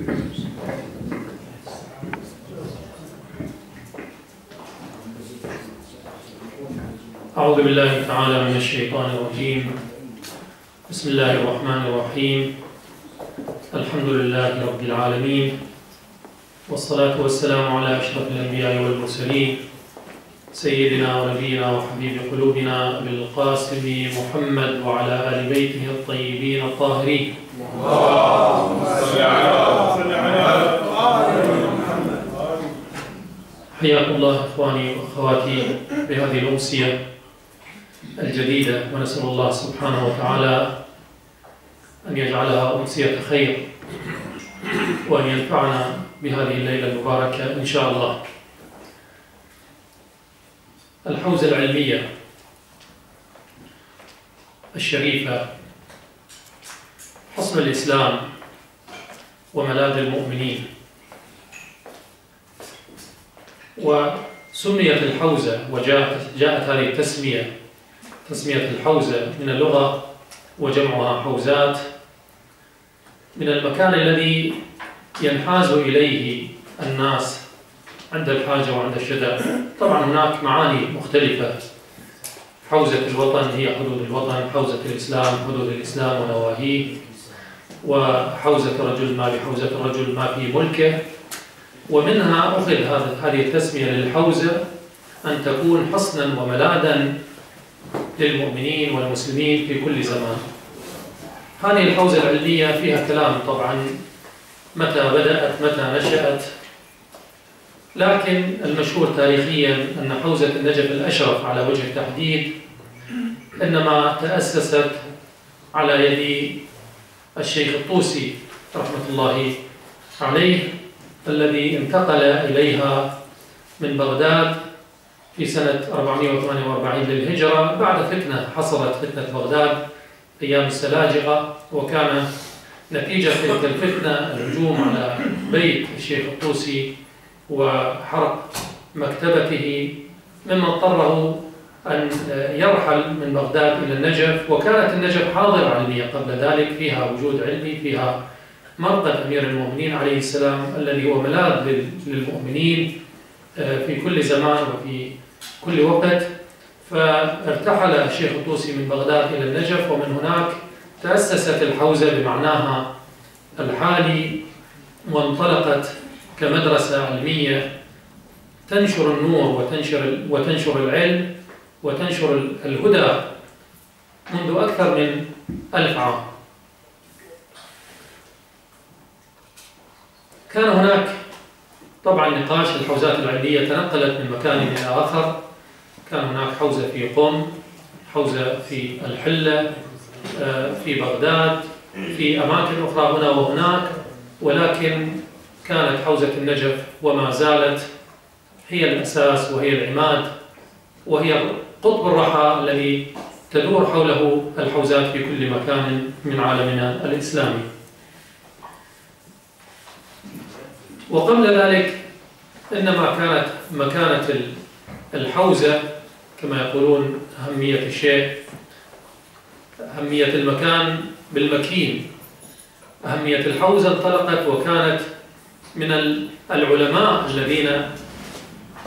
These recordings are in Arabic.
أعوذ بالله تعالى من الشيطان الرجيم. بسم الله الرحمن الرحيم. الحمد لله رب العالمين. والصلاة والسلام على أشرف الأنبياء والمرسلين. سيدنا ونبينا وحبيب قلوبنا أبي القاسم محمد وعلى آل بيته الطيبين الطاهرين. اللهم صل على حياكم الله إخواني وأخواتي بهذه الأمسية الجديدة ونسأل الله سبحانه وتعالى أن يجعلها أمسية خير وأن ينفعنا بهذه الليلة المباركة إن شاء الله. الحوزة العلمية الشريفة حصن الإسلام وملاذ المؤمنين. وسميت الحوزة وجاءت جاءت هذه التسمية. تسمية الحوزة من اللغة وجمعها حوزات. من المكان الذي ينحاز إليه الناس عند الحاجة وعند الشدة. طبعا هناك معاني مختلفة. حوزة الوطن هي حدود الوطن حوزة الإسلام حدود الإسلام ونواهيه. وحوزة الرجل ما بحوزة الرجل ما في ملكه. ومنها أخذ هذه التسمية للحوزة أن تكون حصنا وملاذا للمؤمنين والمسلمين في كل زمان. هذه الحوزة العلمية فيها كلام طبعا متى بدأت متى نشأت. لكن المشهور تاريخيا أن حوزة النجف الأشرف على وجه التحديد إنما تأسست على يد الشيخ الطوسي رحمة الله عليه. الذي انتقل إليها من بغداد في سنة 448 للهجرة بعد فتنة حصلت فتنة بغداد أيام السلاجقة وكان نتيجة تلك الفتنة الهجوم على بيت الشيخ الطوسي وحرق مكتبته مما اضطره أن يرحل من بغداد إلى النجف وكانت النجف حاضرة علمية قبل ذلك فيها وجود علمي فيها مرقد أمير المؤمنين عليه السلام الذي هو ملاذ للمؤمنين آه، في كل زمان وفي كل وقت. فارتحل الشيخ الطوسي من بغداد إلى النجف ومن هناك تأسست الحوزة بمعناها الحالي وانطلقت كمدرسة علمية تنشر النور وتنشر وتنشر العلم وتنشر الهدى منذ أكثر من ألف عام. كان هناك طبعا نقاش الحوزات العلمية تنقلت من مكان إلى آخر. كان هناك حوزة في قم حوزة في الحلة آه، في بغداد في أماكن أخرى هنا وهناك. ولكن كانت حوزة النجف وما زالت هي الأساس وهي العماد وهي قطب الرحى الذي تدور حوله الحوزات في كل مكان من عالمنا الإسلامي. وقبل ذلك إنما كانت مكانة الحوزة كما يقولون أهمية الشيء أهمية المكان بالمكين. أهمية الحوزة انطلقت وكانت من العلماء الذين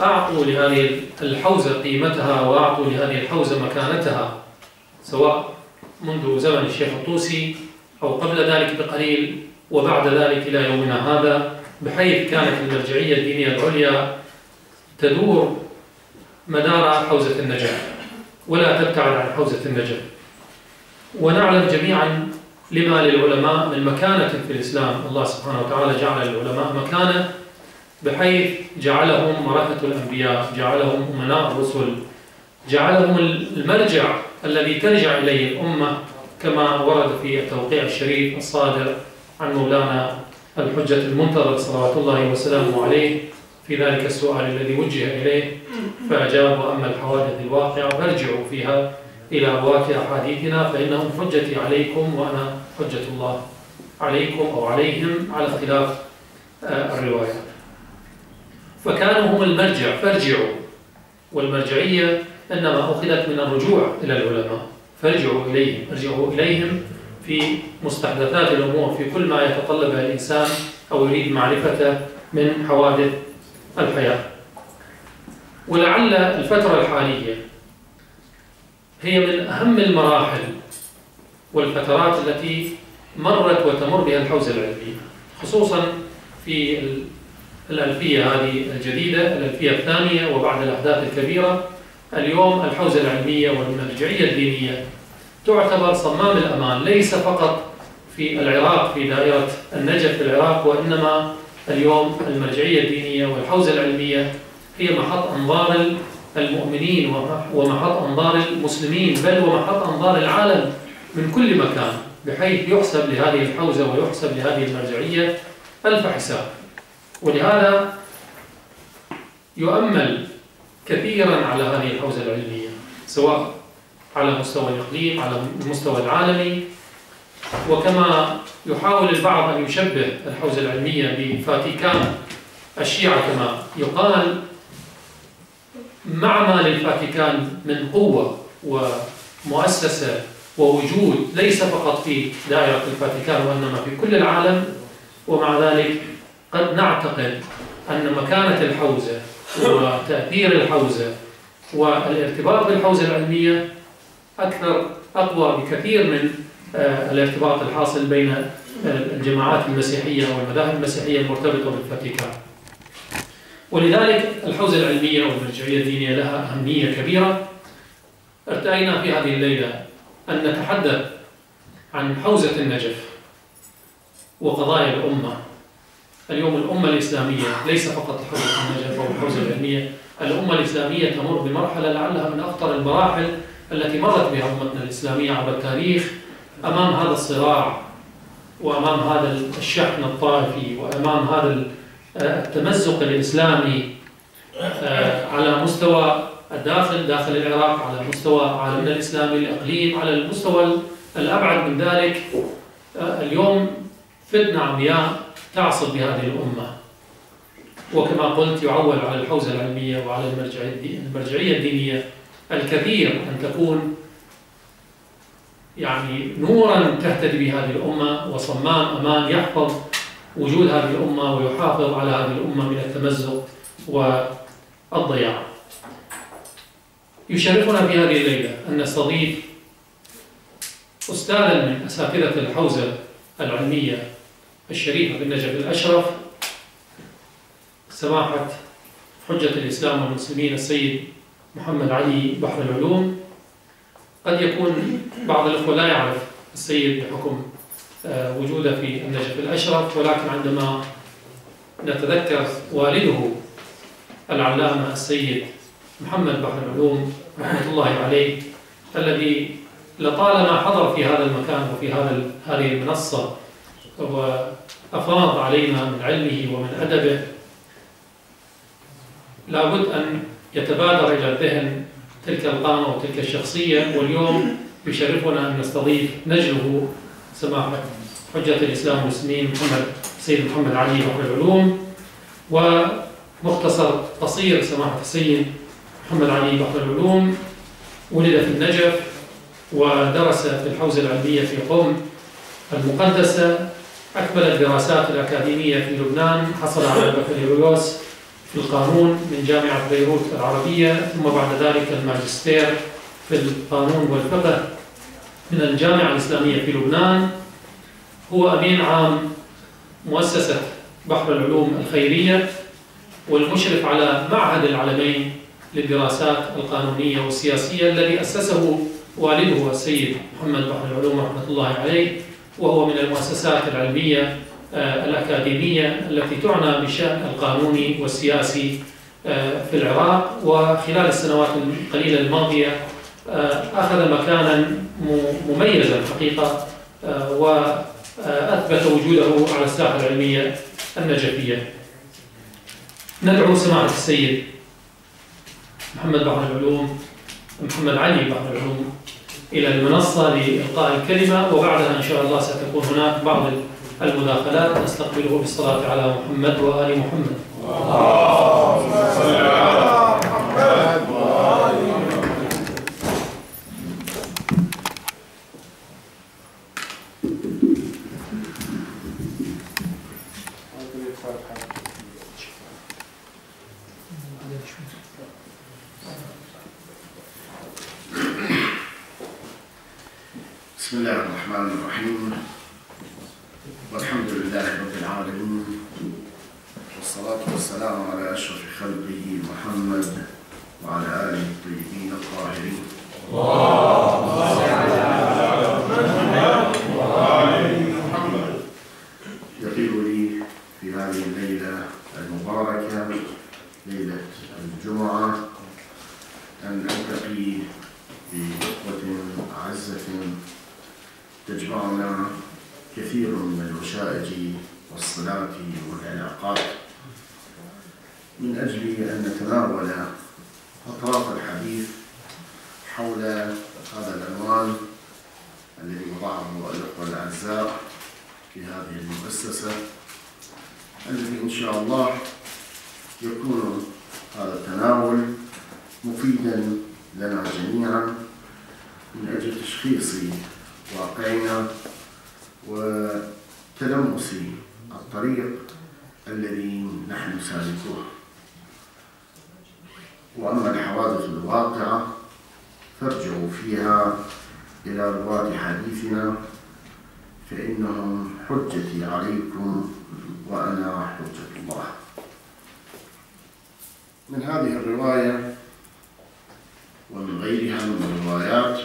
أعطوا لهذه الحوزة قيمتها وأعطوا لهذه الحوزة مكانتها سواء منذ زمن الشيخ الطوسي أو قبل ذلك بقليل وبعد ذلك إلى يومنا هذا. بحيث كانت المرجعية الدينية العليا تدور مدار حوزة النجاة ولا تبتعد عن حوزة النجاة. ونعلم جميعا لما للعلماء من مكانة في الإسلام. الله سبحانه وتعالى جعل للعلماء مكانة بحيث جعلهم ورثة الأنبياء جعلهم أمناء الرسل جعلهم المرجع الذي ترجع إليه الأمة كما ورد في التوقيع الشريف الصادر عن مولانا الحجة المنتظر صلوات الله وسلامه عليه. في ذلك السؤال الذي وجه إليه فأجاب وأما الحوادث الواقعة فارجعوا فيها إلى رواة أحاديثنا فإنهم حجتي عليكم وأنا حجة الله عليكم أو عليهم. على اختلاف آه، الروايات فكانوا هم المرجع فارجعوا. والمرجعية إنما أخذت من الرجوع إلى العلماء. فارجعوا إليهم ارجعوا إليهم في مستحدثات الأمور في كل ما يتطلبه الإنسان أو يريد معرفته من حوادث الحياة. ولعل الفترة الحالية هي من أهم المراحل والفترات التي مرت وتمر بها الحوزة العلمية خصوصا في الألفية هذه الجديدة الألفية الثانية وبعد الأحداث الكبيرة اليوم الحوزة العلمية والمرجعية الدينية تعتبر صمام الأمان ليس فقط في العراق في دائرة النجف في العراق وإنما اليوم المرجعية الدينية والحوزة العلمية هي محط أنظار المؤمنين ومحط أنظار المسلمين بل ومحط أنظار العالم من كل مكان بحيث يحسب لهذه الحوزة ويحسب لهذه المرجعية ألف حساب. ولهذا يؤمل كثيرا على هذه الحوزة العلمية سواء على مستوى الإقليم على المستوى العالمي. وكما يحاول البعض أن يشبه الحوزة العلمية بفاتيكان الشيعة كما يقال مع ما للفاتيكان من قوة ومؤسسة ووجود ليس فقط في دائرة الفاتيكان وإنما في كل العالم. ومع ذلك قد نعتقد أن مكانة الحوزة وتأثير الحوزة والارتباط بالحوزة العلمية أكثر أقوى بكثير من آه، الارتباط الحاصل بين آه، الجماعات المسيحية والمذاهب المسيحية المرتبطة بالفاتيكان. ولذلك الحوزة العلمية والمرجعية الدينية لها أهمية كبيرة. ارتأينا في هذه الليلة أن نتحدث عن حوزة النجف وقضايا الأمة. اليوم الأمة الإسلامية ليس فقط حوزة النجف أو الحوزة العلمية الأمة الإسلامية تمر بمرحلة لعلها من أخطر المراحل التي مرت بها أمتنا الإسلامية عبر التاريخ أمام هذا الصراع وأمام هذا الشحن الطائفي وأمام هذا التمزق الإسلامي آه، على مستوى الداخل داخل العراق على مستوى عالمنا الإسلامي الإقليم على المستوى الأبعد من ذلك. آه، اليوم فتنة عمياء تعصب بهذه الأمة. وكما قلت يعول على الحوزة العلمية وعلى المرجعية الدينية. الكثير أن تكون يعني نورا تهتدي بهذه الأمة وصمام أمان يحفظ وجود هذه الأمة ويحافظ على هذه الأمة من التمزق والضياع. يشرفنا في هذه الليلة أن نستضيف أستاذا من أساتذة الحوزة العلمية الشريفة بالنجف الأشرف سماحة حجة الإسلام والمسلمين السيد محمد علي بحر العلوم. قد يكون بعض الأخوة لا يعرف السيد بحكم آه، وجوده في النجف الأشرف ولكن عندما نتذكر والده العلامة السيد محمد بحر العلوم رحمة الله عليه الذي لطالما حضر في هذا المكان وفي هذا هذه المنصة وأفاض علينا من علمه ومن أدبه لابد أن يتبادر إلى الذهن تلك القامة وتلك الشخصية واليوم يشرفنا أن نستضيف نجله سماحة حجة الإسلام والمسلمين محمد سيد محمد علي بحر العلوم ومختصر قصير سماحة السيد محمد علي بحر العلوم. ولد في النجف ودرس في الحوزة العلمية في قم المقدسة أكمل الدراسات الأكاديمية في لبنان حصل على البكالوريوس في القانون من جامعة بيروت العربية ثم بعد ذلك الماجستير في القانون والفقه من الجامعة الإسلامية في لبنان. هو أمين عام مؤسسة بحر العلوم الخيرية والمشرف على معهد العلمين للدراسات القانونية والسياسية الذي أسسه والده السيد محمد بحر العلوم رحمة الله عليه وهو من المؤسسات العلمية الأكاديمية التي تعنى بالشأن القانوني والسياسي آه، في العراق. وخلال السنوات القليلة الماضية آه، أخذ مكانا مميزا حقيقة وأثبت وجوده على الساحة العلمية النجفية. ندعو سماحة السيد محمد بحر العلوم محمد علي بحر العلوم إلى المنصة لإلقاء الكلمة. وبعدها إن شاء الله ستكون هناك بعض المداخلات نستقبله بالصلاة على محمد وآل محمد. على محمد وآل محمد بسم الله الرحمن الرحيم. لله رب العالمين والصلاة والسلام على أشرف خلقه محمد وعلى آله الطيبين الطاهرين يطيب لي في هذه الليلة المباركة ليلة الجمعة أن ألتقي بإخوة أعزة تجمعنا كثير من الوشائج والصلات والعلاقات من أجل أن نتناول أطراف الحديث حول هذا العنوان الذي وضعه الأخوة الأعزاء في هذه المؤسسة الذي إن شاء الله يكون هذا التناول مفيدا لنا جميعا من أجل تشخيص واقعنا وتلمس الطريق الذي نحن سالكوه وأما الحوادث الواقعة فارجعوا فيها إلى رواة حديثنا فإنهم حجتي عليكم وأنا حجة الله من هذه الرواية ومن غيرها من الروايات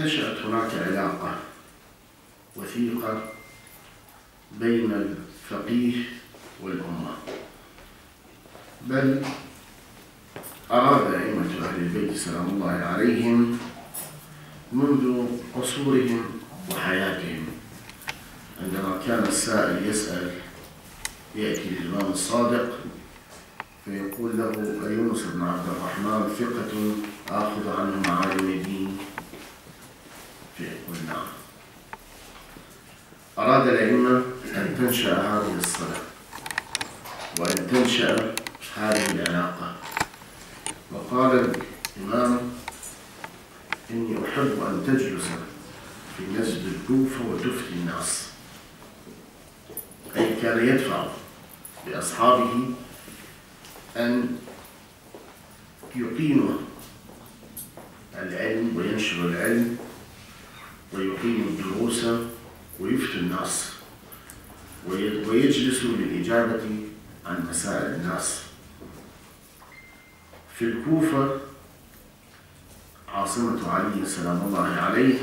نشأت هناك علاقة وثيقة بين الفقيه والأمة. بل أراد أئمة أهل البيت سلام الله عليهم منذ عصورهم وحياتهم. عندما كان السائل يسأل يأتي للإمام الصادق فيقول له يونس بن عبد الرحمن ثقة آخذ عنه معالم الدين فيقول نعم. أراد الأئمة أن تنشأ هذه الصلاة وأن تنشأ هذه العلاقة. وقال الإمام إني أحب أن تجلس في مسجد الكوفة وتفتي الناس. أي كان يدفع لأصحابه أن يقيموا العلم وينشروا العلم ويقيموا الدروس ويفتوا الناس ويجلسوا للإجابة عن مسائل الناس. في الكوفة عاصمة علي سلام الله عليه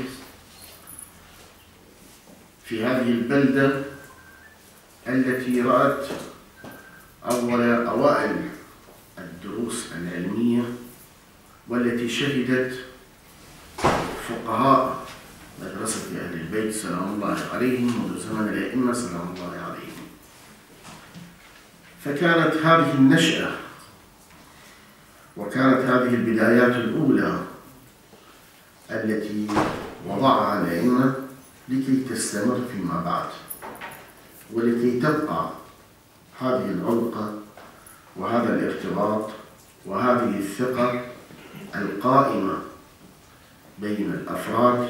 في هذه البلدة التي رأت أول أوائل الدروس العلمية والتي شهدت فقهاء مدرسة أهل البيت سلام الله عليهم منذ زمن الأئمة سلام الله عليهم. فكانت هذه النشأة وكانت هذه البدايات الأولى التي وضعها الأئمة لكي تستمر فيما بعد ولكي تبقى هذه العلقة وهذا الارتباط وهذه الثقة القائمة بين الأفراد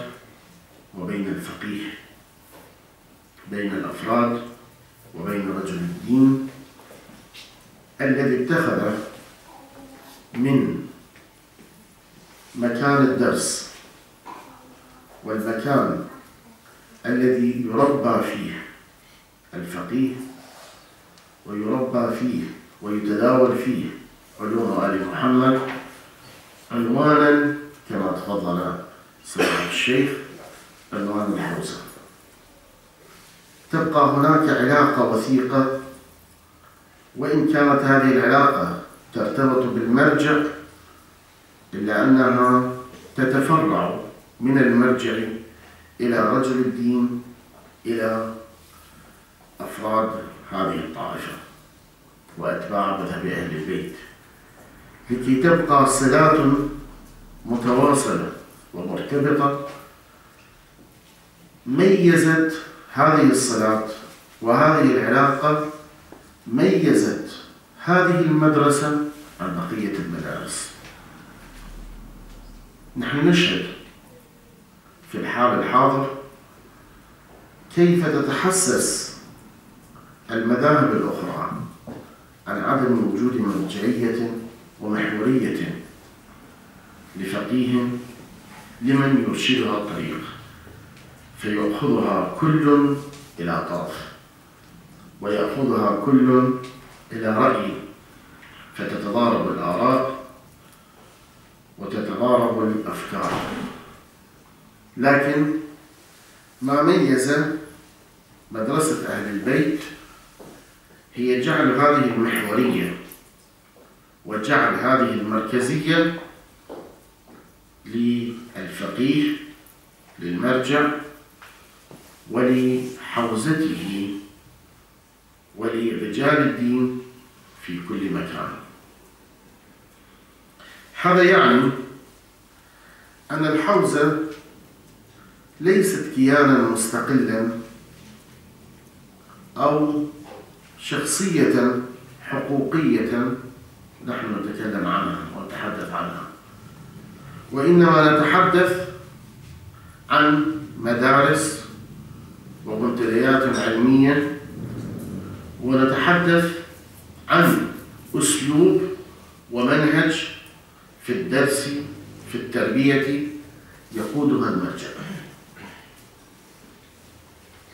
وبين الفقيه. بين الأفراد وبين رجل الدين الذي اتخذ من مكان الدرس والمكان الذي يربى فيه الفقيه ويربى فيه ويتداول فيه علوم آل محمد عنوانا كما تفضل سماحة الشيخ عنوان الحوزة. تبقى هناك علاقة وثيقة وإن كانت هذه العلاقة ترتبط بالمرجع إلا أنها تتفرع من المرجع إلى رجل الدين إلى أفراد هذه الطائفة وأتباع مذهب أهل البيت. لكي تبقى صلات متواصلة ومرتبطة. ميزت هذه الصلاة وهذه العلاقة ميزت هذه المدرسة عن بقية المدارس. نحن نشهد في الحال الحاضر كيف تتحسس المذاهب الأخرى عن عدم وجود مرجعية ومحورية لفقيه لمن يرشدها الطريق فيأخذها كل إلى طرف ويأخذها كل إلى رأي فتتضارب الآراء وتتضارب الأفكار. لكن ما ميز مدرسة أهل البيت هي جعل هذه المحورية وجعل هذه المركزية للفقيه للمرجع ولحوزته ولرجال الدين في كل مكان. هذا يعني أن الحوزة ليست كيانا مستقلا أو شخصية حقوقية نحن نتكلم عنها ونتحدث عنها. وإنما نتحدث عن مدارس ومنتديات علمية ونتحدث عن أسلوب ومنهج في الدرس في التربية يقودها المرجع.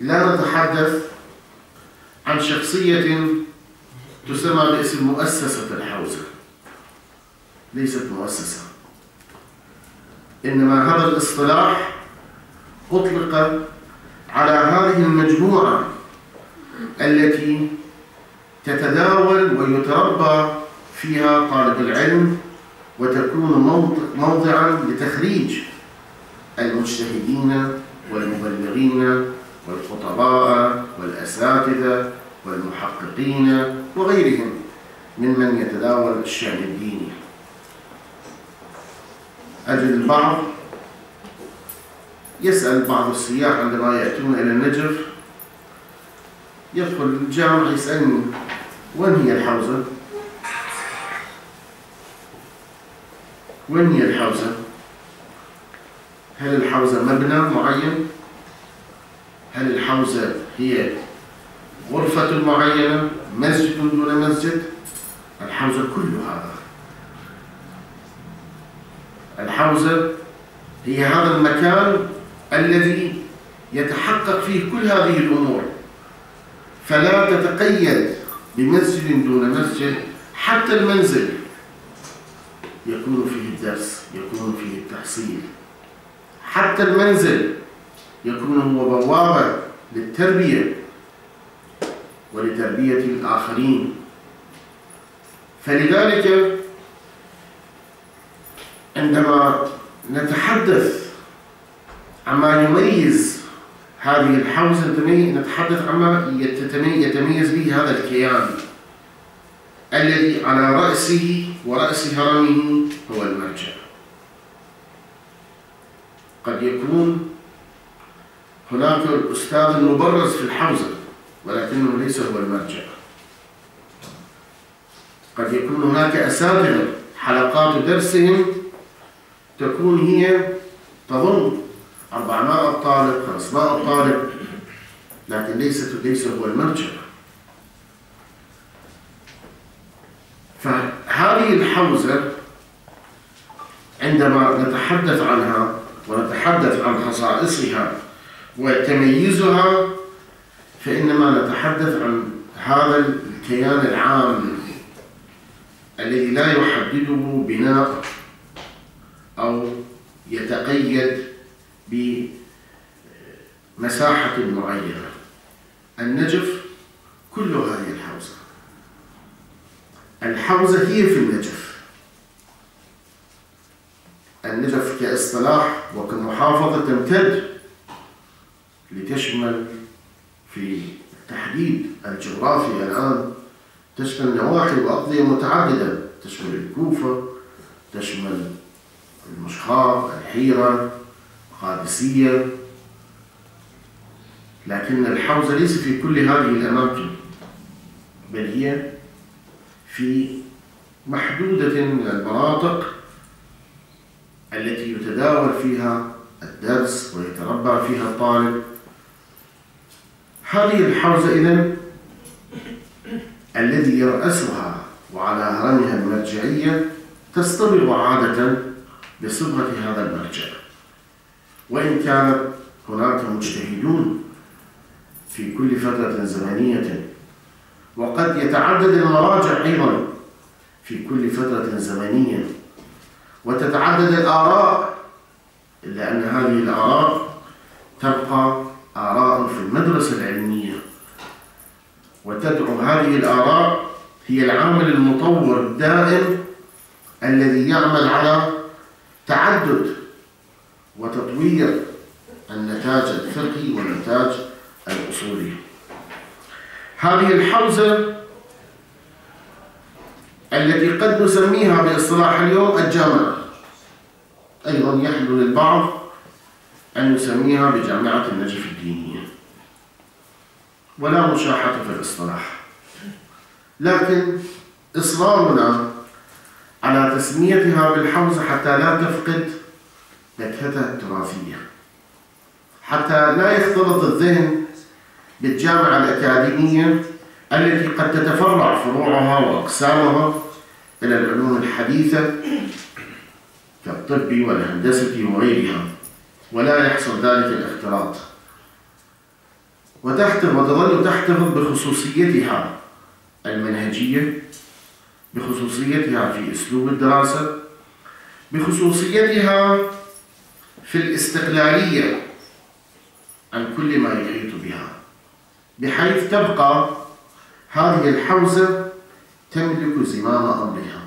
لا نتحدث عن شخصية تسمى باسم مؤسسة الحوزة. ليست مؤسسة. إنما هذا الاصطلاح أطلق على هذه المجموعة التي تتداول ويتربى فيها طالب العلم وتكون موضعا لتخريج المجتهدين والمبلغين والخطباء والأساتذة والمحققين وغيرهم ممن يتداول الشأن الديني أجل البعض يسأل بعض السياح عندما يأتون إلى النجف يدخل الجامع يسألني وين هي الحوزة؟ وين هي الحوزة؟ هل الحوزة مبنى معين؟ هل الحوزة هي غرفة معينة؟ مسجد دون مسجد؟ الحوزة كل هذا. الحوزة هي هذا المكان الذي يتحقق فيه كل هذه الأمور. فلا تتقيد بمسجد دون مسجد حتى المنزل. يكون فيه الدرس يكون فيه التحصيل. حتى المنزل يكون هو بوابة للتربية. ولتربية الآخرين. فلذلك عندما نتحدث عما يميز هذه الحوزة نتحدث عما يتميز به هذا الكيان. الذي على رأسه ورأس هرمه هو المرجع. قد يكون هناك الأستاذ المبرز في الحوزة. ولكنه ليس هو المرجع. قد يكون هناك أساتذة حلقات درسهم تكون هي تضم 400 طالب 500 طالب لكن ليست ليس هو المرجع. فهذه الحوزة عندما نتحدث عنها ونتحدث عن خصائصها وتميزها فإنما نتحدث عن هذا الكيان العام الذي لا يحدده بناء أو يتقيد بمساحة معينة. النجف كل هذه الحوزة. الحوزة هي في النجف. النجف كاصطلاح وكمحافظة تمتد لتشمل في التحديد الجغرافي الآن تشمل نواحي وأقضية متعددة. تشمل الكوفة تشمل المشخار الحيرة القادسية. لكن الحوزة ليس في كل هذه الأماكن بل هي في محدودة من المناطق التي يتداول فيها الدرس ويتربع فيها الطالب. هذه الحوزة إذن الذي يرأسها وعلى هرمها المرجعية تصطبغ عادة بصبغة هذا المرجع. وإن كانت هناك مجتهدون في كل فترة زمنية وقد يتعدد المراجع أيضا في كل فترة زمنية وتتعدد الآراء إلا أن هذه الآراء تبقى آراء في المدرسة العلمية. وتدعو هذه الآراء هي العامل المطور الدائم الذي يعمل على تعدد وتطوير النتاج الفقهي والنتاج الأصولي. هذه الحوزة التي قد نسميها باصطلاح اليوم الجامعة. أيضا يحلو للبعض أن نسميها بجامعة النجف الدينية. ولا مشاحة في الاصطلاح لكن إصرارنا على تسميتها بالحوزة حتى لا تفقد نكهتها التراثية. حتى لا يختلط الذهن بالجامعة الأكاديمية التي قد تتفرع فروعها وأقسامها إلى العلوم الحديثة كالطب والهندسة وغيرها. ولا يحصل ذلك الاختلاط. وتحتفظ وتظل تحتفظ بخصوصيتها المنهجية بخصوصيتها في أسلوب الدراسة بخصوصيتها في الاستقلالية عن كل ما يحيط بها بحيث تبقى هذه الحوزة تملك زمام أمرها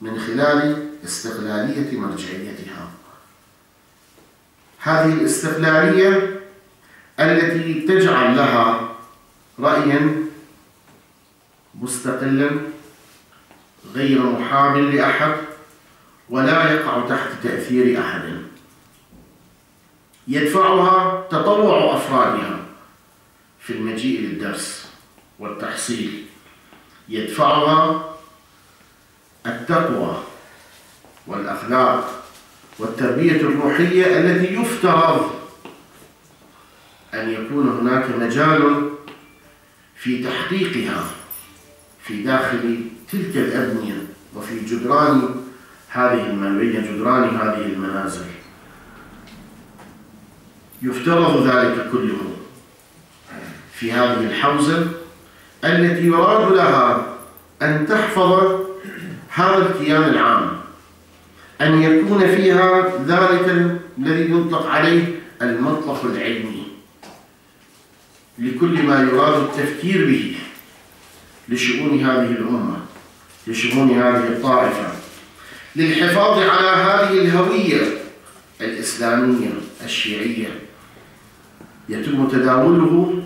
من خلال استقلالية مرجعيتها. هذه الاستقلالية التي تجعل لها رأيا مستقلا غير محام لأحد ولا يقع تحت تأثير أحد. يدفعها تطوع أفرادها في المجيء للدرس والتحصيل. يدفعها التقوى والأخلاق والتربية الروحية التي يفترض أن يكون هناك مجال في تحقيقها في داخل تلك الأبنية وفي جدران هذه المنبية جدران هذه المنازل. يفترض ذلك كله في هذه الحوزة التي يراد لها أن تحفظ هذا الكيان العام. أن يكون فيها ذلك الذي يطلق عليه المطلق العلمي. لكل ما يراد التفكير به لشؤون هذه الأمة لشؤون هذه الطائفة. للحفاظ على هذه الهوية الإسلامية الشيعية يتم تداوله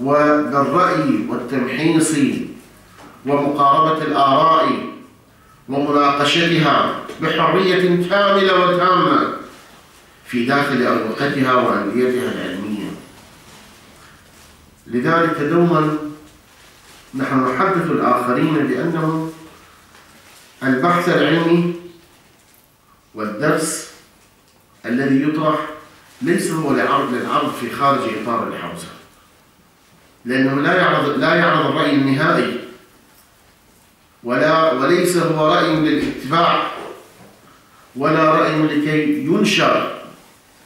وبالرأي والتمحيص ومقاربة الآراء ومناقشتها بحرية كاملة وتامة في داخل أروقتها وأنديتها العلمية. لذلك دوما نحن نحدث الآخرين بأنه البحث العلمي والدرس الذي يطرح ليس هو لعرض للعرض في خارج إطار الحوزة. لأنه لا يعرض لا يعرض الرأي النهائي ولا وليس هو رأي للاتباع ولا رأي لكي ينشر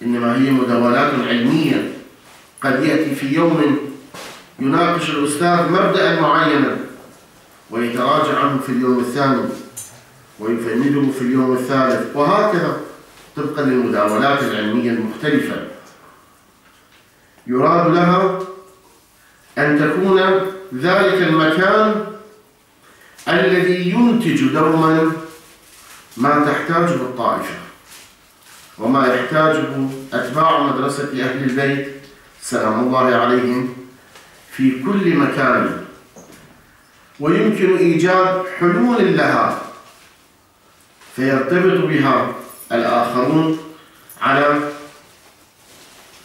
إنما هي مداولات علمية قد يأتي في يوم يناقش الأستاذ مبدأ معينا ويتراجع عنه في اليوم الثاني ويفنده في اليوم الثالث. وهكذا طبقا للمداولات العلمية المختلفة. يراد لها أن تكون ذلك المكان الذي ينتج دوما ما تحتاجه الطائفة وما يحتاجه أتباع مدرسة أهل البيت سلام الله عليهم في كل مكان. ويمكن إيجاد حلول لها فيرتبط بها الآخرون على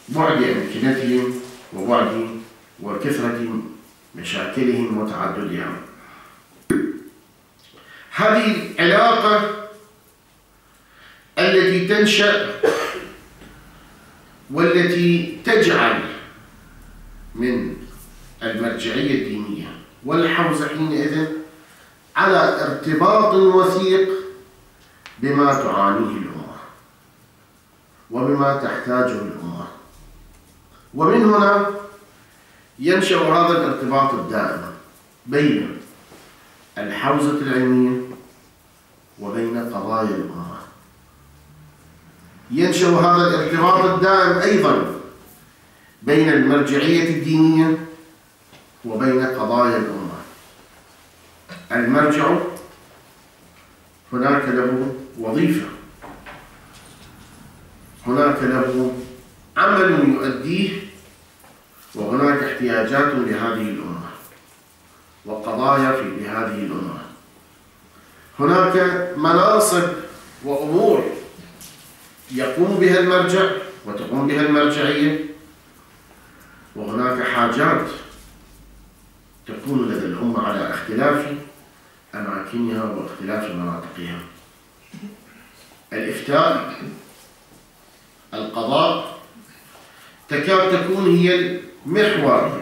بعد أمكنتهم وبعد وكثرة مشاكلهم وتعددها هذه العلاقة التي تنشأ والتي تجعل من المرجعية الدينية. والحوزة حينئذ على ارتباط وثيق بما تعانيه الأمة وبما تحتاجه الأمة. ومن هنا ينشأ هذا الارتباط الدائم بين الحوزة العلمية وبين قضايا الأمة. ينشأ هذا الارتباط الدائم أيضا بين المرجعية الدينية وبين قضايا الأمة. المرجع هناك له وظيفة. هناك له عمل يؤديه وهناك احتياجات لهذه الأمة وقضايا في لهذه الأمة. هناك مناصب وأمور يقوم بها المرجع وتقوم بها المرجعية. وهناك حاجات تكون لدى الأمة على اختلاف أماكنها واختلاف مناطقها. الإفتاء القضاء تكاد تكون هي المحور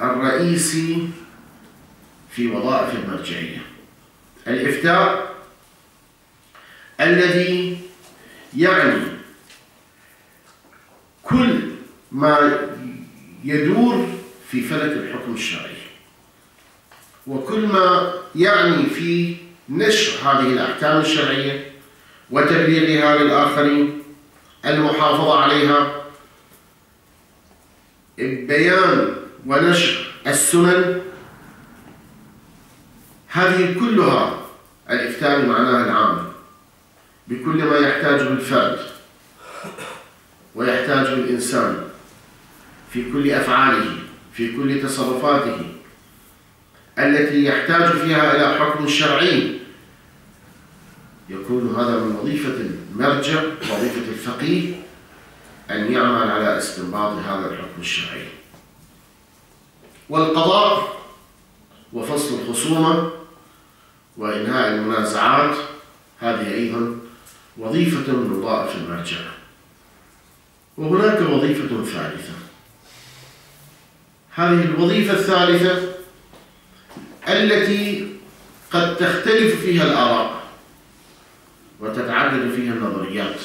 الرئيسي في وظائف المرجعية. الإفتاء الذي يعني كل ما يدور في فلك الحكم الشرعي وكل ما يعني في نشر هذه الأحكام الشرعية وتبليغها للآخرين المحافظة عليها بيان ونشر السنن هذه كلها الإفتاء بمعناها العام. بكل ما يحتاجه الفرد ويحتاجه الإنسان في كل أفعاله في كل تصرفاته التي يحتاج فيها إلى حكم شرعي. يكون هذا من وظيفة المرجع وظيفة الفقيه أن يعمل على استنباط هذا الحكم الشرعي. والقضاء وفصل الخصومة وإنهاء المنازعات هذه أيضا وظيفة وظائف المرجع. وهناك وظيفة ثالثة. هذه الوظيفة الثالثة التي قد تختلف فيها الآراء وتتعدد فيها النظريات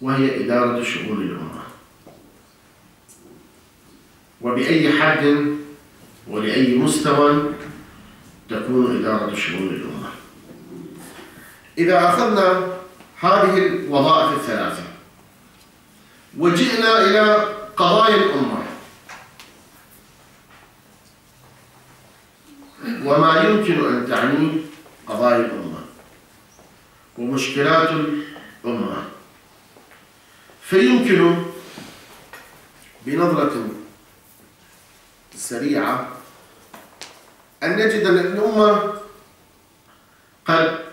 وهي إدارة شؤون الأمة. وبأي حد ولأي مستوى تكون إدارة شؤون الأمة. إذا أخذنا هذه الوظائف الثلاثة وجئنا إلى قضايا الأمة. وما يمكن أن تعنيه قضايا الأمة. ومشكلات الأمة. فيمكن بنظرة سريعة أن نجد أن الأمة قد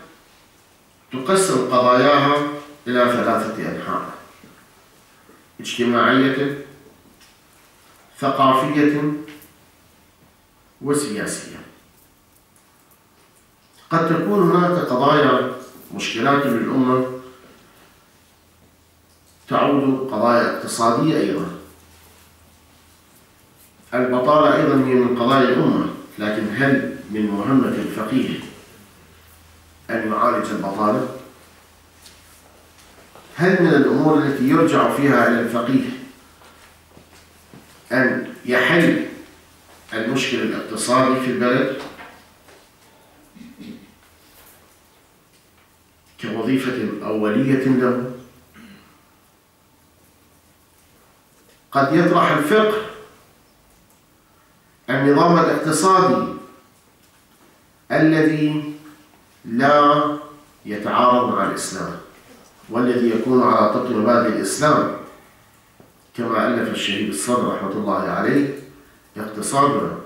تقسم قضاياها إلى ثلاثة أنحاء. اجتماعية ثقافية وسياسية. قد تكون هناك قضايا مشكلات للأمة تعود قضايا اقتصادية أيضا. البطالة أيضا هي من قضايا الأمة لكن هل من مهمة الفقيه أن يعالج البطالة؟ هل من الأمور التي يرجع فيها إلى الفقيه أن يحل المشكل الاقتصادي في البلد؟ كوظيفة أولية له قد يطرح الفقه النظام الاقتصادي الذي لا يتعارض مع الإسلام والذي يكون على طبق مبادئ الإسلام كما ألف الشهيد الصدر رحمة الله عليه اقتصادنا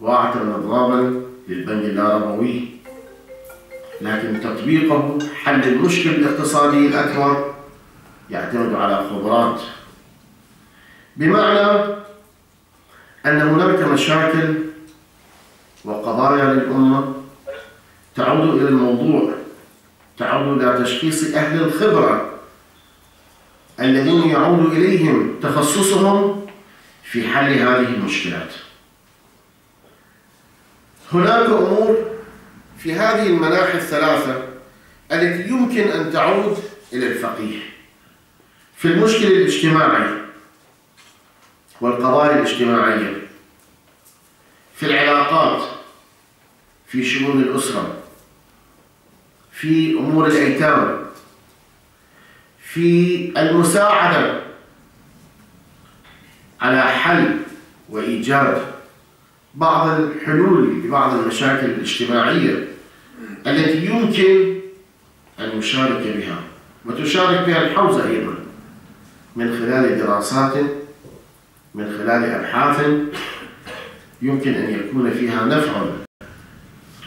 وأعطى نظاما للبنك اللاربوي لكن تطبيقه حل المشكل الاقتصادي الأكبر يعتمد على خبرات. بمعنى أن هناك مشاكل وقضايا للأمة تعود إلى الموضوع. تعود إلى تشخيص أهل الخبرة الذين يعود إليهم تخصصهم في حل هذه المشكلات. هناك أمور في هذه المناحي الثلاثة التي يمكن أن تعود إلى الفقيه. في المشكل الاجتماعي والقضايا الاجتماعية في العلاقات في شؤون الأسرة في أمور الأيتام في المساعدة على حل وإيجاد بعض الحلول لبعض المشاكل الاجتماعية التي يمكن أن بها. وتشارك بها الحوزة أيضا من خلال دراسات من خلال أبحاث يمكن أن يكون فيها نفع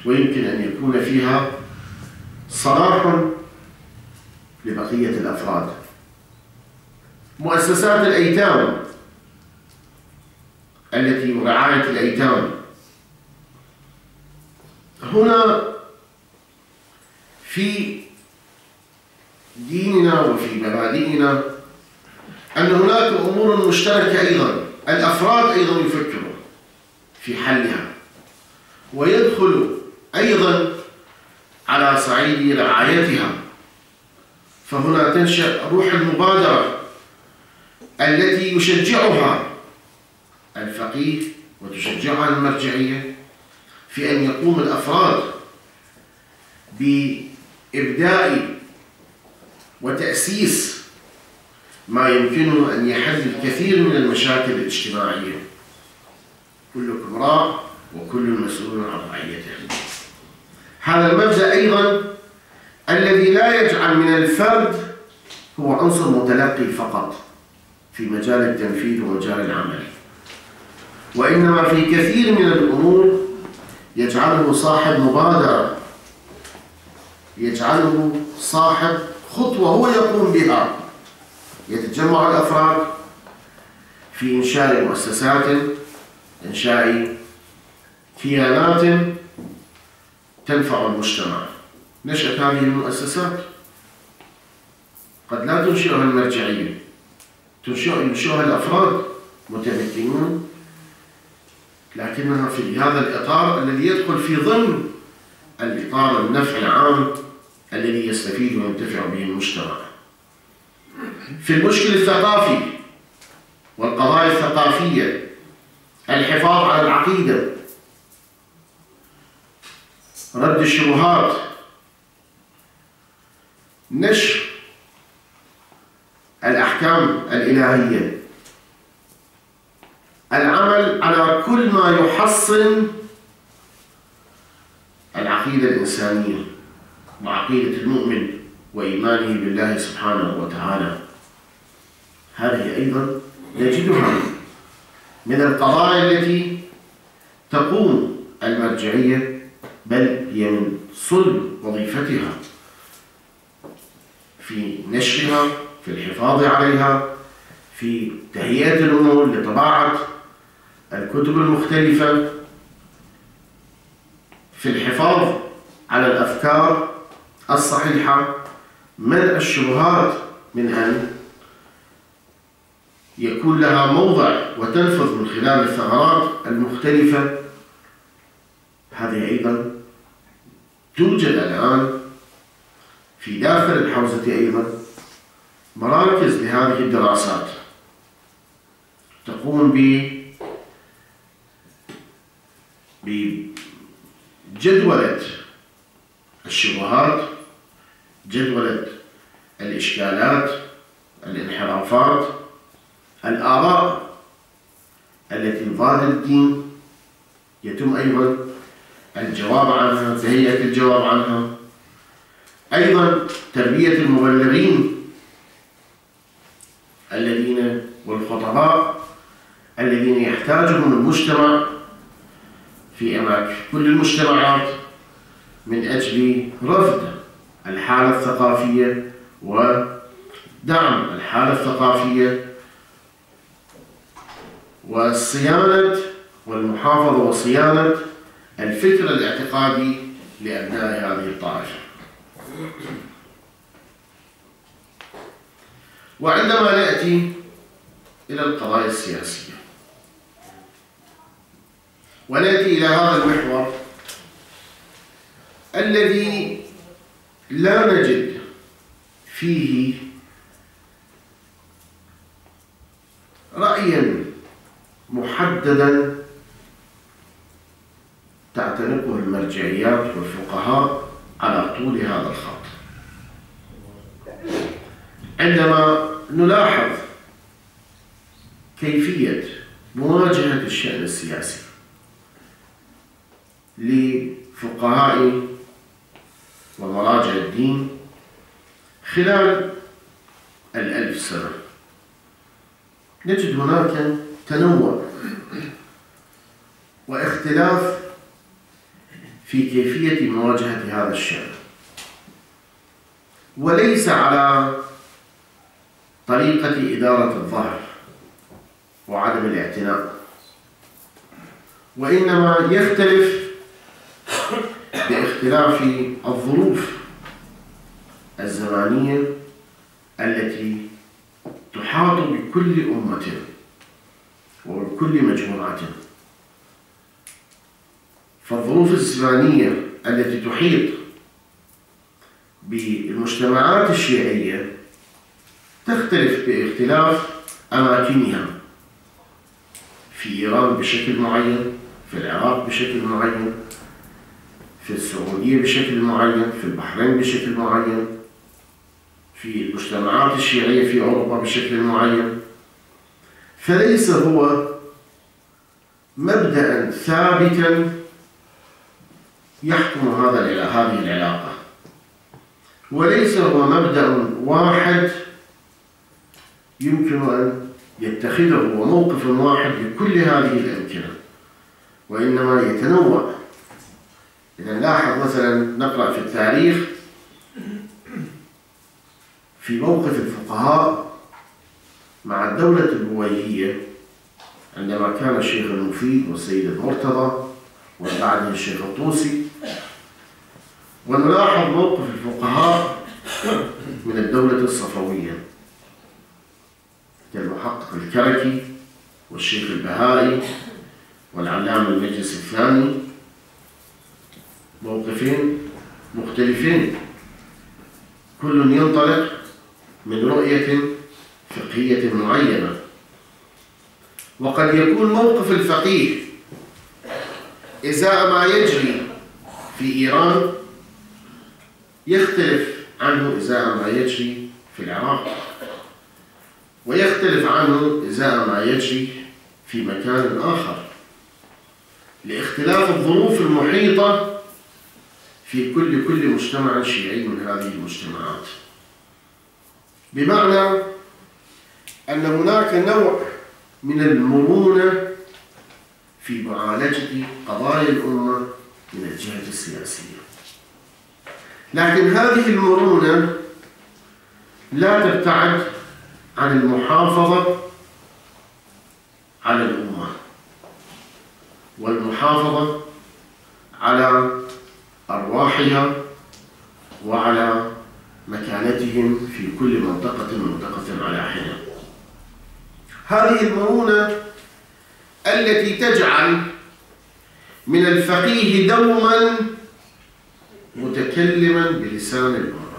ويمكن أن يكون فيها صلاح لبقية الأفراد. مؤسسات الأيتام التي رعاية الأيتام. هنا في ديننا وفي مبادئنا أن هناك أمور مشتركة أيضا. الأفراد أيضا يفكرون في حلها. ويدخل أيضا على صعيد رعايتها. فهنا تنشأ روح المبادرة التي يشجعها الفقيه وتشجعها المرجعية في أن يقوم الأفراد بإبداء وتأسيس ما يمكنه أن يحل الكثير من المشاكل الاجتماعية. كلكم راع وكل مسؤول عن رعيته. هذا المبدأ أيضا الذي لا يجعل من الفرد هو عنصر متلقي فقط في مجال التنفيذ ومجال العمل. وإنما في كثير من الأمور يجعله صاحب مبادرة يجعله صاحب خطوة هو يقوم بها. يتجمع الأفراد في إنشاء مؤسسات إنشاء كيانات تنفع المجتمع. نشأت هذه المؤسسات؟ قد لا تنشئها المرجعية. تنشئها الأفراد متمكنون لكنها في هذا الإطار الذي يدخل في ضمن الإطار النفع العام الذي يستفيد وينتفع به المجتمع. في المشكل الثقافي والقضايا الثقافية الحفاظ على العقيدة رد الشبهات. نشر الأحكام الإلهية. العمل على كل ما يحصن العقيدة الإنسانية وعقيدة المؤمن وإيمانه بالله سبحانه وتعالى. هذه أيضا نجدها من القضايا التي تقوم المرجعية بل هي من صلب وظيفتها. في نشرها في الحفاظ عليها في تهيئة الأمور لطباعة الكتب المختلفة في الحفاظ على الأفكار الصحيحة منع الشبهات من أن يكون لها موضع وتنفذ من خلال الثغرات المختلفة. هذه أيضا توجد الآن في داخل الحوزة أيضا مراكز لهذه الدراسات. تقوم بجدولة الشبهات جدولة الإشكالات الانحرافات الآراء التي ضاد الدين يتم أيضا الجواب عنها تهيئة الجواب عنها. أيضا تربية المبلغين الذين والخطباء الذين يحتاجهم المجتمع في أماكن كل المجتمعات من أجل رفض الحالة الثقافية ودعم الحالة الثقافية وصيانة والمحافظة وصيانة الفكر الاعتقادي لأبناء هذه الطائفة. وعندما نأتي إلى القضايا السياسية ونأتي إلى هذا المحور الذي لا نجد فيه رأيا محددا المرجعيات والفقهاء على طول هذا الخط. عندما نلاحظ كيفية مواجهة الشأن السياسي لفقهاء ومراجع الدين خلال الألف سنة نجد هناك تنوع واختلاف في كيفية مواجهة هذا الشأن. وليس على طريقة إدارة الظهر وعدم الاعتناء وإنما يختلف باختلاف الظروف الزمانية التي تحاط بكل أمة وبكل مجموعة. فالظروف الزمانية التي تحيط بالمجتمعات الشيعية تختلف باختلاف أماكنها. في إيران بشكل معين في العراق بشكل معين في السعودية بشكل معين في البحرين بشكل معين في المجتمعات الشيعية في أوروبا بشكل معين. فليس هو مبدأ ثابتا يحكم هذا هذه العلاقة. وليس هو مبدأ واحد يمكن أن يتخذه وموقف واحد لكل هذه الأمكنة وإنما يتنوع. إذا نلاحظ مثلا نقرأ في التاريخ في موقف الفقهاء مع الدولة البويهية عندما كان الشيخ المفيد والسيد المرتضى وبعده الشيخ الطوسي ونلاحظ موقف الفقهاء من الدولة الصفوية كالمحقق الكركي والشيخ البهائي والعلامة المجلس الثاني موقفين مختلفين. كل ينطلق من رؤية فقهية معينة. وقد يكون موقف الفقيه إزاء ما يجري في إيران يختلف عنه إزاء ما يجري في العراق. ويختلف عنه إزاء ما يجري في مكان آخر. لاختلاف الظروف المحيطة في كل كل مجتمع شيعي من هذه المجتمعات. بمعنى أن هناك نوع من المرونة في معالجة قضايا الأمة من الجهة السياسية. لكن هذه المرونة لا تبتعد عن المحافظة على الأمة والمحافظة على أرواحها وعلى مكانتهم في كل منطقة منطقة على حدة. هذه المرونة التي تجعل من الفقيه دوما متكلما بلسان الأمة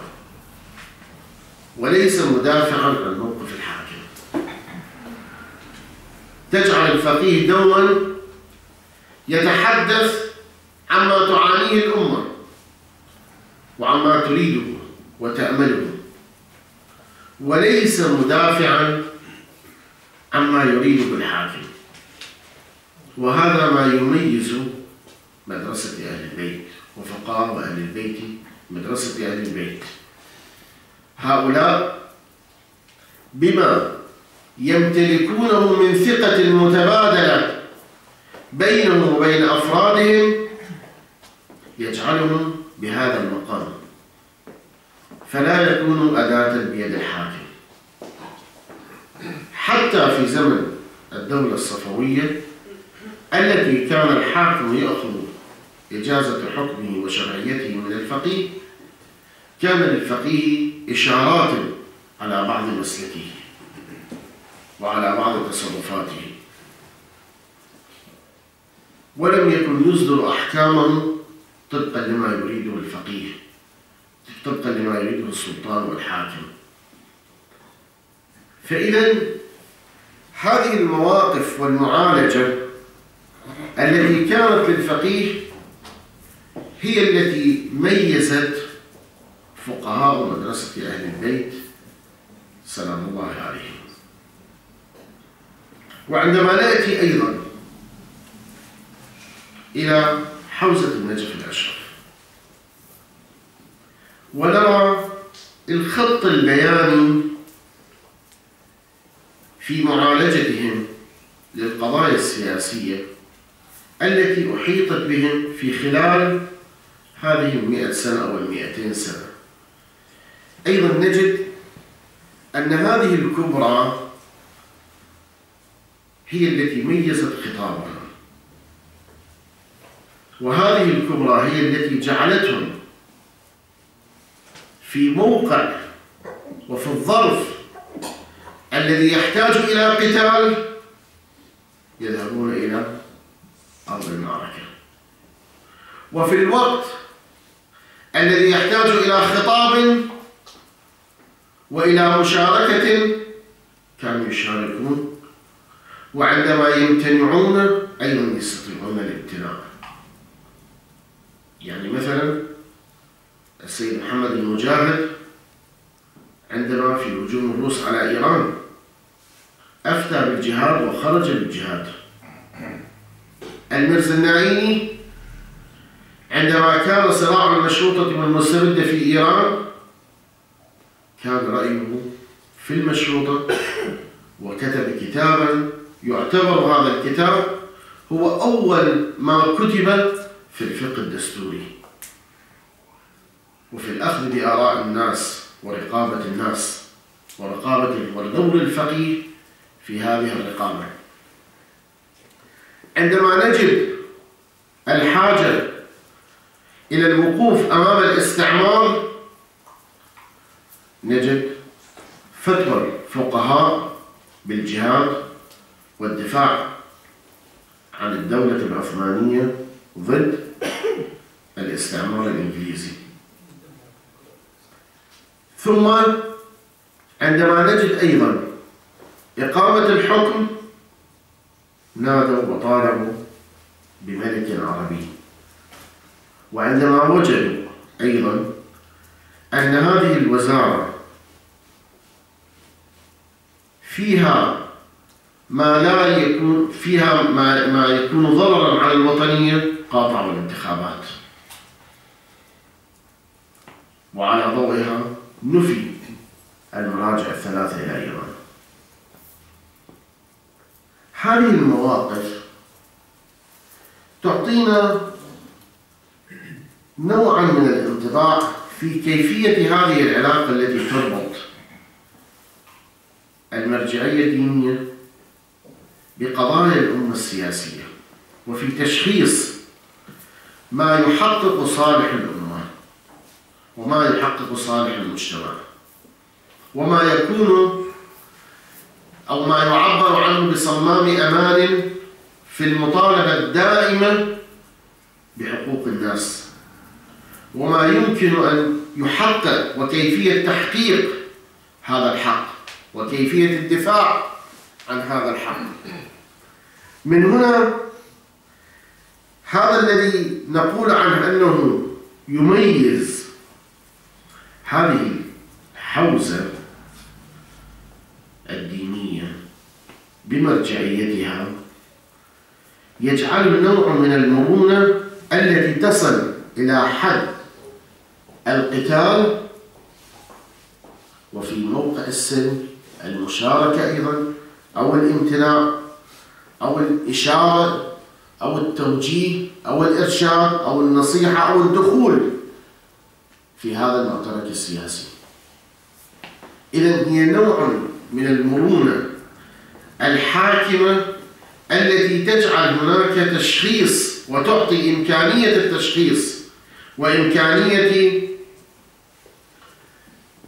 وليس مدافعا عن موقف الحاكم. تجعل الفقيه دوما يتحدث عما تعانيه الأمة وعما تريده وتأمله. وليس مدافعا عما يريده الحاكم. وهذا ما يميز مدرسة أهل البيت. وفقهاء أهل البيت مدرسة أهل البيت. هؤلاء بما يمتلكونه من ثقة متبادلة بينهم وبين أفرادهم يجعلهم بهذا المقام. فلا يكونوا أداة بيد الحاكم. حتى في زمن الدولة الصفوية التي كان الحاكم يأخذ إجازة حكمه وشرعيته من الفقيه كان للفقيه إشارات على بعض مسلكه وعلى بعض تصرفاته. ولم يكن يصدر أحكامه طبقا لما يريده الفقيه طبقا لما يريده السلطان والحاكم. فإذا هذه المواقف والمعالجة التي كانت للفقيه هي التي ميزت فقهاء مدرسة أهل البيت سلام الله عليهم. وعندما نأتي أيضا إلى حوزة النجف الأشرف ونرى الخط البياني في معالجتهم للقضايا السياسية التي أحيطت بهم في خلال هذه المئة سنة أو المئتين سنة. أيضا نجد أن هذه الكبرى هي التي ميزت خطابها وهذه الكبرى هي التي جعلتهم في موقع وفي الظرف الذي يحتاج إلى قتال يذهبون إلى أرض المعركة. وفي الوقت الذي يحتاج إلى خطاب وإلى مشاركة كانوا يشاركون؟ وعندما يمتنعون أيضا يستطيعون الامتناع يعني مثلا السيد محمد المجاهد عندما في هجوم الروس على إيران أفتى بالجهاد وخرج بالجهاد المرزا النعيمي عندما كان صراع المشروطة والمستبدة في إيران كان رأيه في المشروطة وكتب كتابا يعتبر هذا الكتاب هو أول ما كتب في الفقه الدستوري. وفي الأخذ بآراء الناس ورقابة الناس ورقابة ودور الفقيه في هذه الرقابة. عندما نجد الحاجة إلى الوقوف أمام الاستعمار نجد فتوى الفقهاء بالجهاد والدفاع عن الدولة العثمانية ضد الاستعمار الإنجليزي. ثم عندما نجد أيضا إقامة الحكم نادوا وطالبوا بملك عربي. وعندما وجدوا أيضا أن هذه الوزارة فيها ما لا يكون فيها ما, ما يكون ضررا على الوطنية قاطعوا الانتخابات. وعلى ضوئها نفي المراجع الثلاثة إلى إيران. هذه المواقف تعطينا نوعا من الانطباع في كيفية هذه العلاقة التي تربط المرجعية الدينية بقضايا الأمة السياسية وفي تشخيص ما يحقق صالح الأمة وما يحقق صالح المجتمع وما يكون أو ما يعبر عنه بصمام أمان في المطالبة الدائمة بحقوق الناس. وما يمكن أن يحقق وكيفية تحقيق هذا الحق وكيفية الدفاع عن هذا الحق. من هنا هذا الذي نقول عنه أنه يميز هذه الحوزة الدينية بمرجعيتها يجعل نوع من المرونة التي تصل إلى حد القتال وفي موقع السلم المشاركة أيضا أو الامتناع أو الإشارة أو التوجيه أو الإرشاد أو النصيحة أو الدخول في هذا المعترك السياسي. إذا هي نوع من المرونة الحاكمة التي تجعل هناك تشخيص وتعطي إمكانية التشخيص وإمكانية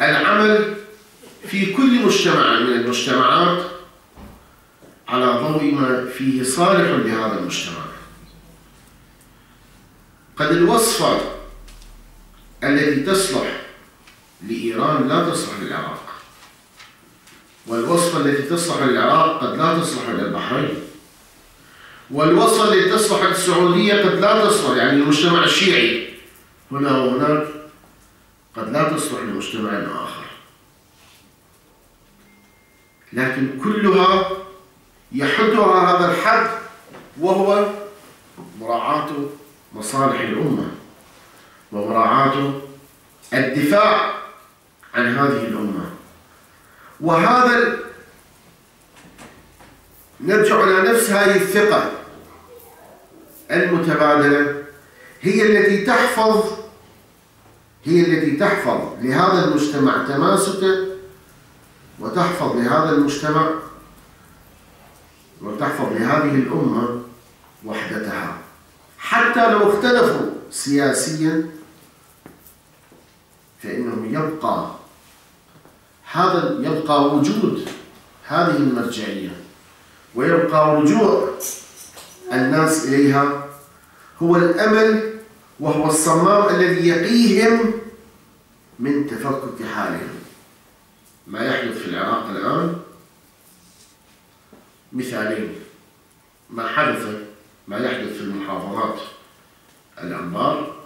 العمل في كل مجتمع من المجتمعات على ضوء ما فيه صالح لهذا المجتمع. قد الوصفة التي تصلح لإيران لا تصلح للعراق والوصفة التي تصلح للعراق قد لا تصلح للبحرين والوصفة التي تصلح للسعودية قد لا تصلح يعني المجتمع الشيعي هنا وهناك قد لا تصلح لمجتمع آخر. لكن كلها يحدها هذا الحد وهو مراعاة مصالح الأمة ومراعاة الدفاع عن هذه الأمة. وهذا نرجع إلى نفس هذه الثقة المتبادلة هي التي تحفظ هي التي تحفظ لهذا المجتمع تماسكه وتحفظ لهذا المجتمع وتحفظ لهذه الأمة وحدتها. حتى لو اختلفوا سياسيا فإنه يبقى هذا يبقى وجود هذه المرجعية ويبقى رجوع الناس إليها هو الأمل وهو الصمام الذي يقيهم من تفكك حالهم. ما يحدث في العراق الآن مثالين. ما حدث ما يحدث في المحافظات الأنبار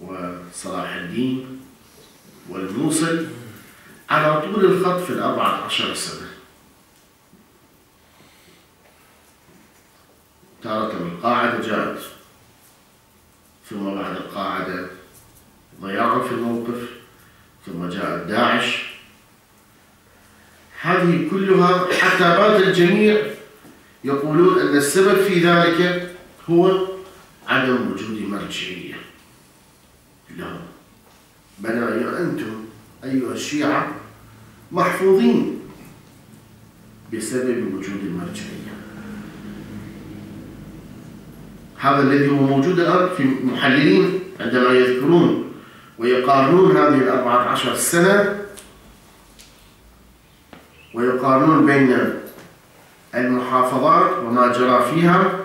وصلاح الدين والموصل على طول الخط في الأربعة عشر سنة. تارة القاعدة جاءت ثم بعد القاعدة ضياع في الموقف. ثم جاء داعش. هذه كلها حتى بات الجميع يقولون أن السبب في ذلك هو عدم وجود مرجعية. لهم. بنايا أنتم أيها الشيعة محفوظين بسبب وجود المرجعية. هذا الذي هو موجود الآن في محللين عندما يذكرون ويقارنون هذه الأربعة عشر سنة ويقارنون بين المحافظات وما جرى فيها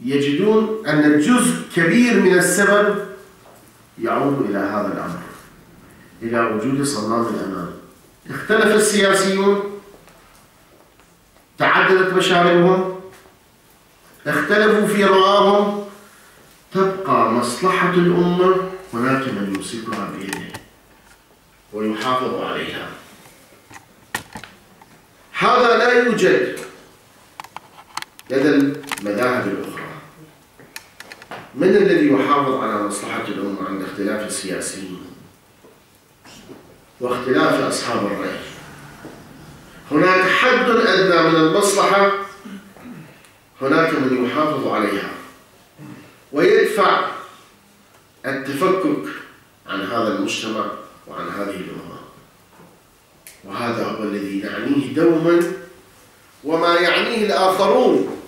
يجدون أن جزء كبير من السبب يعود إلى هذا الأمر إلى وجود صمام الأمان اختلف السياسيون تعددت مشاربهم اختلفوا في تبقى مصلحة الأمة هناك من يمسكها بيده ويحافظ عليها. هذا لا يوجد لدى المذاهب الأخرى. من الذي يحافظ على مصلحة الأمة عند اختلاف السياسيين؟ واختلاف أصحاب الرأي. هناك حد أدنى من المصلحة هناك من يحافظ عليها. ويدفع التفكك عن هذا المجتمع وعن هذه الأمة. وهذا هو الذي نعنيه دوما وما يعنيه الآخرون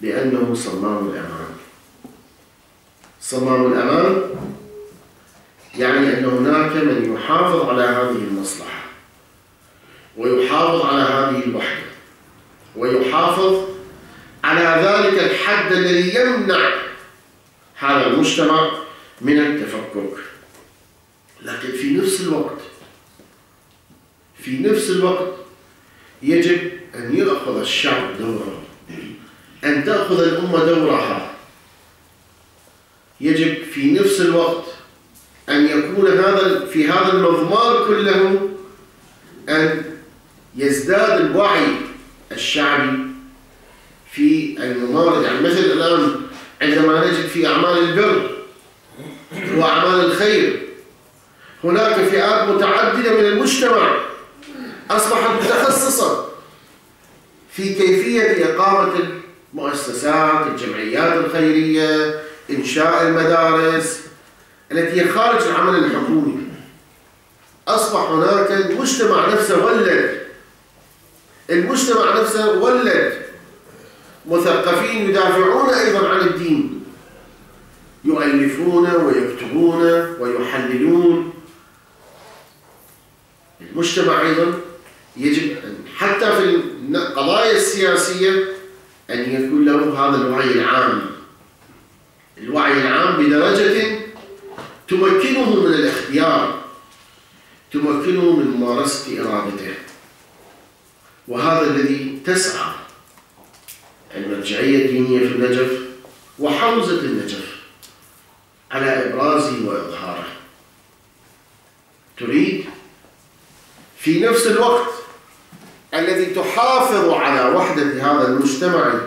بأنه صمام الأمان. صمام الأمان يعني أن هناك من يحافظ على هذه المصلحة ويحافظ على هذه الوحدة ويحافظ على ذلك الحد الذي يمنع هذا المجتمع من التفكك. لكن في نفس الوقت في نفس الوقت يجب أن يأخذ الشعب دوره أن تأخذ الأمة دورها. يجب في نفس الوقت أن يكون هذا في هذا المضمار كله أن يزداد الوعي الشعبي في الممارسة يعني مثل الآن عندما نجد في أعمال البر وأعمال الخير. هناك فئات متعددة من المجتمع. أصبحت متخصصة في كيفية إقامة المؤسسات الجمعيات الخيرية إنشاء المدارس التي هي خارج العمل الحكومي. أصبح هناك المجتمع نفسه ولد. المجتمع نفسه ولد. مثقفين يدافعون أيضا عن الدين. يؤلفون ويكتبون ويحللون. المجتمع أيضا يجب حتى في القضايا السياسية أن يكون له هذا الوعي العام. الوعي العام بدرجة تمكنه من الاختيار تمكنه من ممارسة إرادته. وهذا الذي تسعى المرجعية الدينية في النجف وحوزة النجف. على إبرازه وإظهاره. تريد في نفس الوقت الذي تحافظ على وحدة هذا المجتمع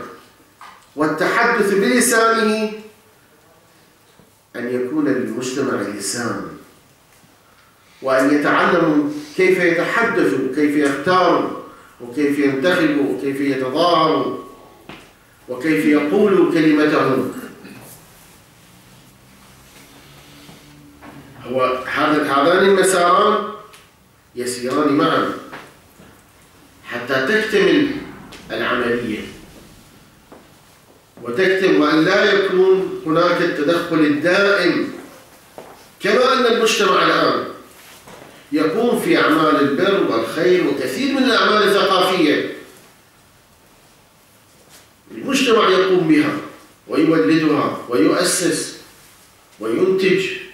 والتحدث بلسانه أن يكون للمجتمع لسان وأن يتعلموا كيف يتحدثوا وكيف يختاروا وكيف ينتخبوا وكيف يتظاهروا وكيف يقولوا كلمتهم هو هذان المساران يسيران معا. حتى تكتمل العملية. وتكتم وأن لا يكون هناك التدخل الدائم. كما أن المجتمع الآن يقوم في أعمال البر والخير وكثير من الأعمال الثقافية. المجتمع يقوم بها ويولدها ويؤسس وينتج.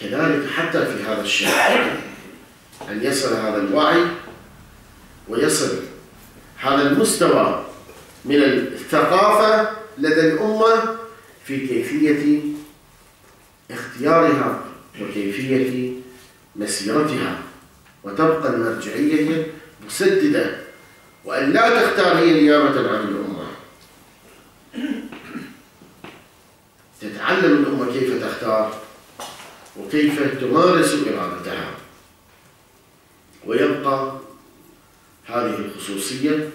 كذلك حتى في هذا الشيء أن يصل هذا الوعي ويصل هذا المستوى من الثقافة لدى الأمة في كيفية اختيارها وكيفية مسيرتها. وتبقى المرجعية مسددة وأن لا تختار هي نيابة عن الأمة. تتعلم الأمة كيف تختار. وكيف تمارس إرادتها. ويبقى هذه الخصوصية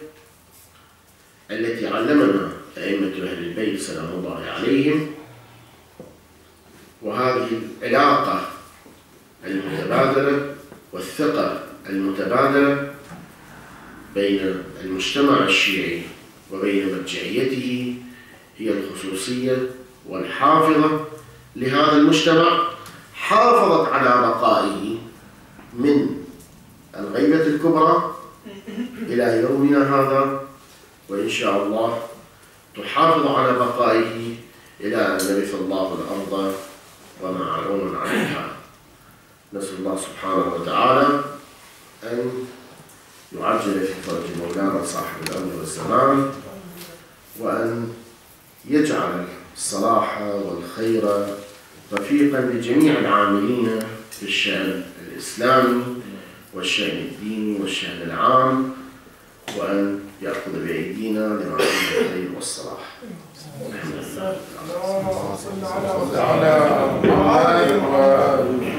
التي علمنا أئمة أهل البيت سلام الله عليهم وهذه العلاقة المتبادلة والثقة المتبادلة بين المجتمع الشيعي وبين مرجعيته هي الخصوصية والحافظة لهذا المجتمع. حافظت على بقائه من الغيبة الكبرى إلى يومنا هذا وإن شاء الله تحافظ على بقائه إلى أن يرث الله الأرض وما علوم عليها. نسأل الله سبحانه وتعالى أن يعجل في فرج مولانا صاحب الأمر والزمان وأن يجعل الصلاح والخير رفيقا لجميع العاملين في الشأن الإسلامي والشأن الديني والشأن العام وأن يأخذ بأيدينا لما فيه الخير والصلاح. اللهم صل على محمد